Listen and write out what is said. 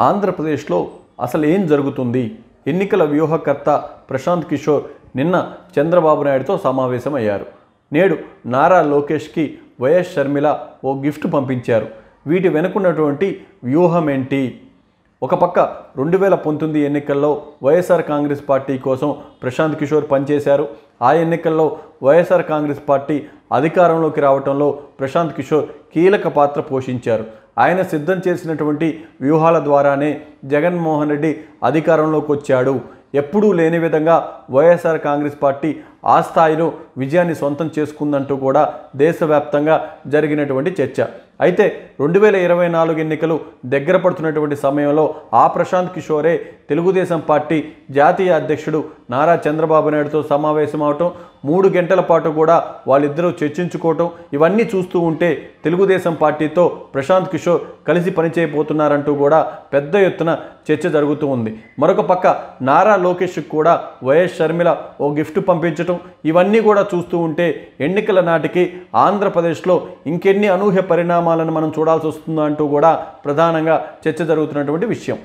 ఆంధ్రప్రదేశ్లో అసలు ఏం జరుగుతుంది? ఎన్నికల వ్యూహకర్త ప్రశాంత్ కిషోర్ నిన్న చంద్రబాబు నాయుడుతో సమావేశమయ్యారు. నేడు నారా లోకేష్కి వైఎస్ షర్మిల ఓ గిఫ్ట్ పంపించారు. వీటి వెనుకున్నటువంటి వ్యూహం ఏంటి ఒక పక్క రెండు వేల పంతొమ్మిది ఎన్నికల్లో వైఎస్ఆర్ కాంగ్రెస్ పార్టీ కోసం ప్రశాంత్ కిషోర్ పనిచేశారు. ఆ ఎన్నికల్లో వైఎస్ఆర్ కాంగ్రెస్ పార్టీ అధికారంలోకి రావడంలో ప్రశాంత్ కిషోర్ కీలక పాత్ర పోషించారు. ఆయన సిద్ధం చేసినటువంటి వ్యూహాల ద్వారానే జగన్మోహన్ రెడ్డి అధికారంలోకి వచ్చాడు. ఎప్పుడూ లేని విధంగా వైఎస్ఆర్ కాంగ్రెస్ పార్టీ ఆ స్థాయిలో విజయాన్ని సొంతం చేసుకుందంటూ కూడా దేశవ్యాప్తంగా జరిగినటువంటి చర్చ. అయితే రెండు వేల ఇరవై నాలుగు ఎన్నికలు దగ్గర పడుతున్నటువంటి సమయంలో ఆ ప్రశాంత్ కిషోరే తెలుగుదేశం పార్టీ జాతీయ అధ్యక్షుడు నారా చంద్రబాబు నాయుడుతో సమావేశం అవటం మూడు గంటల పాటు కూడా వాళ్ళిద్దరూ చర్చించుకోవటం ఇవన్నీ చూస్తూ ఉంటే తెలుగుదేశం పార్టీతో ప్రశాంత్ కిషోర్ కలిసి పనిచేయబోతున్నారంటూ కూడా పెద్ద ఎత్తున చర్చ జరుగుతూ ఉంది. మరొక పక్క నారా లోకేష్కి కూడా వైఎస్ షర్మిల ఓ గిఫ్ట్ పంపించటం ఇవన్నీ కూడా చూస్తూ ఉంటే ఎన్నికల నాటికి ఆంధ్రప్రదేశ్లో ఇంకెన్ని అనూహ్య పరిణామాలను మనం చూడాల్సి వస్తుందో అంటూ కూడా ప్రధానంగా చర్చ జరుగుతున్నటువంటి విషయం.